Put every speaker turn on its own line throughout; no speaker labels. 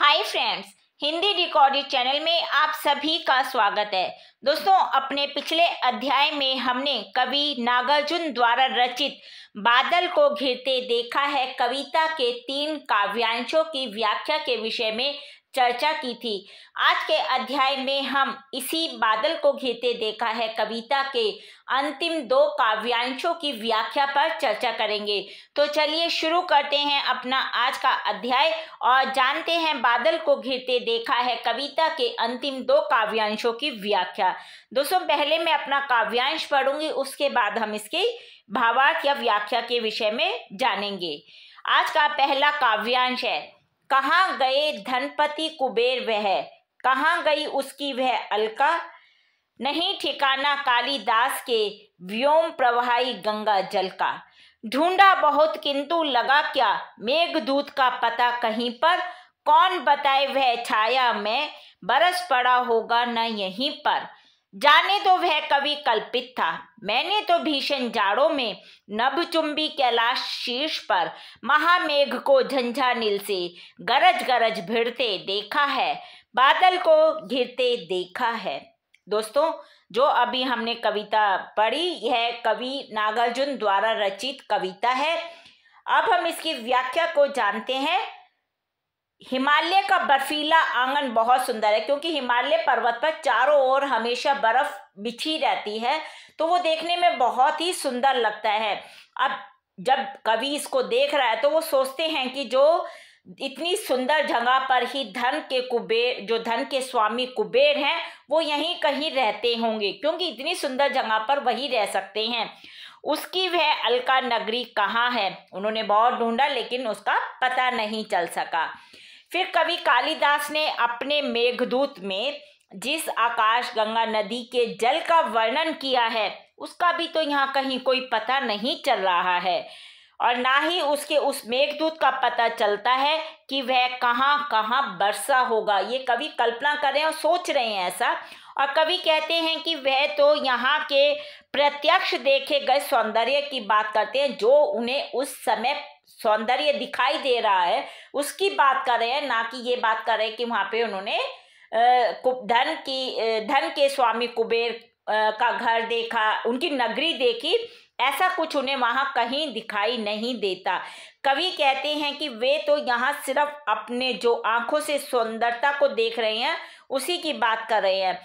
Hi friends Hindi recording channel में आप सभी का स्वागत है। दोस्तों, अपने पिछले अध्याय में हमने कवि नागार्जुन द्वारा रचित बादल को घिरते देखा है। कविता के तीन काव्यांशों की व्याख्या के विषय में चर्चा की थी। आज के अध्याय में हम इसी बादल को घेरते देखा है। कविता के अंतिम दो काव्यांशों की व्याख्या पर चर्चा करेंगे। तो चलिए शुरू करते हैं अपना आज का अध्याय और जानते हैं बादल को घेरते देखा है कविता के अंतिम दो काव्यांशों की व्याख्या। दोस्तों, पहले मैं अपना काव्यांश पढ़ूँगी, उसके बाद हम इसके भावार्थ या व्याख्या के विषय में जानेंगे। आज का पहला काव्यांश है कहाँ गए धनपति कुबेर वह? कहाँ गई उसकी वह अलका? नहीं ठिकाना कालिदास के व्योम प्रवाही गंगा जल का। ढूंढा बहुत किंतु लगा क्या? मेघदूत का पता कहीं पर? कौन बताए वह छाया में? बरस पड़ा होगा न यहीं पर। जाने तो वह कवि कल्पित था। मैंने तो भीषण जाड़ों में नभचुंबी कैलाश शीर्ष पर महामेघ को झंझा नील से गरज गरज भिड़ते देखा है, बादल को घिरते देखा है। दोस्तों, जो अभी हमने कविता पढ़ी, यह कवि नागार्जुन द्वारा रचित कविता है। अब हम इसकी व्याख्या को जानते हैं। हिमालय का बर्फीला आँगन बहुत सुंदर है, क्योंकि हिमालय पर्वत पर चारों ओर हमेशा बर्फ़ बिछी रहती है तो वो देखने में बहुत ही सुंदर लगता है। अब जब कवि इसको देख रहा है तो वो सोचते हैं कि जो इतनी सुंदर जगह पर ही धन के कुबेर, जो धन के स्वामी कुबेर हैं, वो यहीं कहीं रहते होंगे, क्योंकि इतनी सुंदर जगह पर वही रह सकते हैं। उसकी वह अलका नगरी कहाँ है? उन्होंने बहुत ढूंढा, लेकिन उसका पता नहीं चल सका। फिर कवि कालिदास ने अपने मेघदूत में जिस आकाश गंगा नदी के जल का वर्णन किया है, उसका भी तो यहाँ कहीं कोई पता नहीं चल रहा है। और ना ही उसके उस मेघदूत का पता चलता है कि वह कहाँ कहाँ बरसा होगा। ये कवि कल्पना कर रहे हैं और सोच रहे हैं ऐसा। और कवि कहते हैं कि वह तो यहाँ के प्रत्यक्ष देखे गए सौंदर्य की बात करते हैं, जो उन्हें उस समय सौंदर्य दिखाई दे रहा है, उसकी बात कर रहे हैं, ना कि ये बात कर रहे हैं कि वहाँ पे उन्होंने धन की धन के स्वामी कुबेर का घर देखा, उनकी नगरी देखी, ऐसा कुछ उन्हें वहाँ कहीं दिखाई नहीं देता। कवि कहते हैं कि वे तो यहाँ सिर्फ़ अपने जो आँखों से सुंदरता को देख रहे हैं, उसी की बात कर रहे हैं।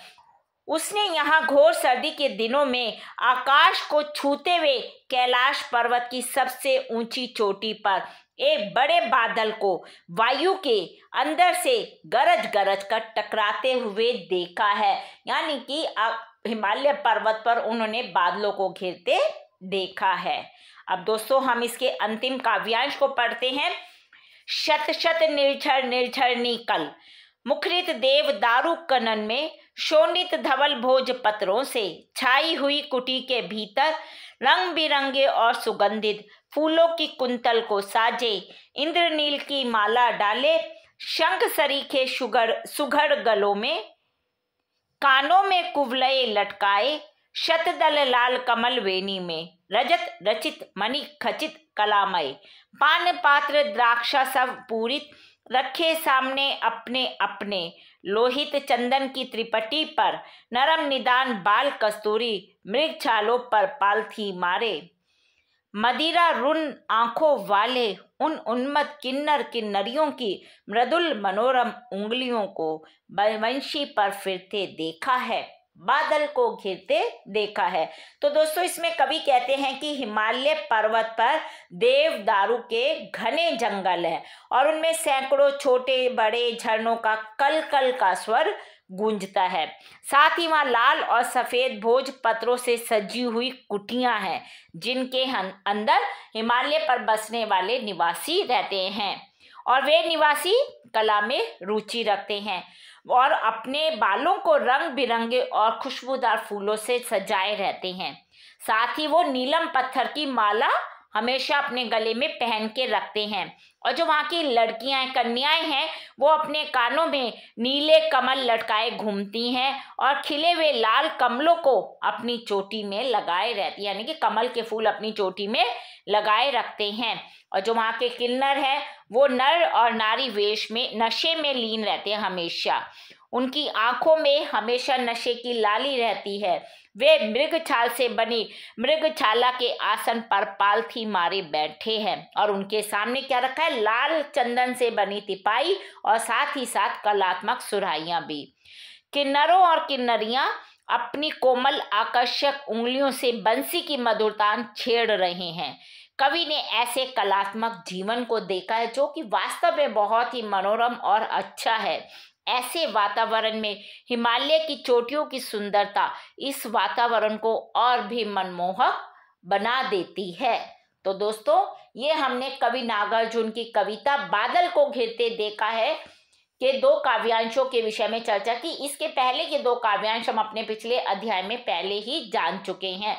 उसने यहाँ घोर सर्दी के दिनों में आकाश को छूते हुए कैलाश पर्वत की सबसे ऊँची चोटी पर एक बड़े बादल को वायु के अंदर से गरज गरज कर टकराते हुए देखा है। यानी कि हिमालय पर्वत पर उन्होंने बादलों को घेरते देखा है। अब दोस्तों, हम इसके अंतिम काव्यांश को पढ़ते हैं। शत शत निर्झर निर्झर निकल मुखरित देव दारू कनन में शोणित धवल भोज पत्रों से छाई हुई कुटी के भीतर रंग बिरंगे और सुगंधित फूलों की कुंतल को साजे, इंद्रनील की माला डाले, शंख सरीखे सुगढ़ सुघड़ गलों में, कानों में कुवलये लटकाए, शतदल लाल कमल वेणी में, रजत, रचित मणि खचित, कलामय, पान पात्र, द्राक्षा सब पूरित रखे सामने अपने अपने। लोहित चंदन की त्रिपटी पर नरम निदान बाल कस्तूरी मृग छालों पर पालथी मारे। मदिरा रुन आँखों वाले उन उन्मत किन्नर किन्नरियों की मृदुल मनोरम उंगलियों को बलवंशी पर फिरते देखा है। बादल को घिरते देखा है। तो दोस्तों, इसमें कवि कहते हैं कि हिमालय पर्वत पर देवदारू के घने जंगल है और उनमें सैकड़ों छोटे, बड़े झरनों का कल कल का स्वर गूंजता है। साथ ही वहाँ लाल और सफ़ेद भोज पत्रों से सजी हुई कुटियाँ हैं, जिनके अंदर हिमालय पर बसने वाले निवासी रहते हैं और वे निवासी कला में रुचि रखते हैं। और अपने बालों को रंग बिरंगे और खुशबूदार फूलों से सजाए रहते हैं। साथ ही वो नीलम पत्थर की माला हमेशा अपने गले में पहन के रखते हैं। और जो वहाँ की लड़कियाँ कन्याएँ हैं, वो अपने कानों में नीले कमल लटकाए घूमती हैं और खिले हुए लाल कमलों को अपनी चोटी में लगाए रहती यानी कि कमल के फूल अपनी चोटी में लगाए रखते हैं। और जो वहाँ के किन्नर हैं, वो नर और नारी वेश में, नशे में लीन रहते हैं हमेशा। उनकी आँखों में हमेशा नशे की लाली रहती है। वे मृग छाल से बनी मृग छाला के आसन पर पालथी मारे बैठे हैं और उनके सामने क्या रखा है? लाल चंदन से बनी तिपाई और साथ ही साथ कलात्मक सुराइयाँ भी। किन्नरों और किन्नरियाँ अपनी कोमल आकर्षक उंगलियों से बंसी की मधुरतान छेड़ रहे हैं। कवि ने ऐसे कलात्मक जीवन को देखा है जो कि वास्तव में बहुत ही मनोरम और अच्छा है। ऐसे वातावरण में हिमालय की चोटियों की सुंदरता इस वातावरण को और भी मनमोहक बना देती है। तो दोस्तों, ये हमने कवि नागार्जुन की कविता बादल को घिरते देखा है के दो काव्यांशों के विषय में चर्चा की। इसके पहले के दो काव्यांश हम अपने पिछले अध्याय में पहले ही जान चुके हैं।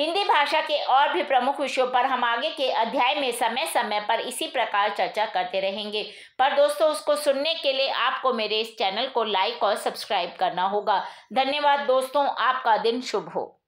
हिंदी भाषा के और भी प्रमुख विषयों पर हम आगे के अध्याय में समय समय पर इसी प्रकार चर्चा करते रहेंगे। पर दोस्तों, उसको सुनने के लिए आपको मेरे इस चैनल को लाइक और सब्सक्राइब करना होगा। धन्यवाद दोस्तों, आपका दिन शुभ हो।